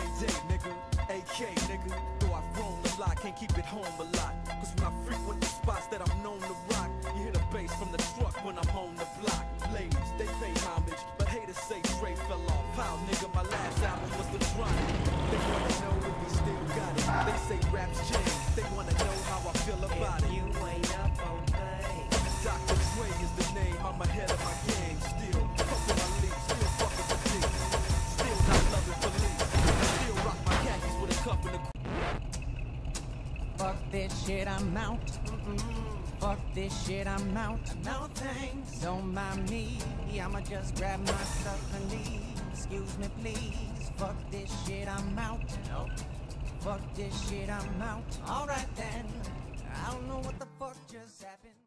day, nigga. AK, nigga. Though I've grown a lot, can't keep it home a lot. Cause when I frequent the spots that I'm known to rock, you hear the bass from the truck when I'm on the block. Ladies, they pay homage, but haters say Dre fell off. How, nigga, my last album was the drop. They wanna know if we still got it. They say rap's changed. They wanna know how I feel about it. Fuck this shit, I'm out. Fuck this shit, I'm out. no thanks. Don't mind me, I'ma just grab my stuff and leave. Excuse me, please. Fuck this shit, I'm out. Nope. Fuck this shit, I'm out. Alright then. I don't know what the fuck just happened.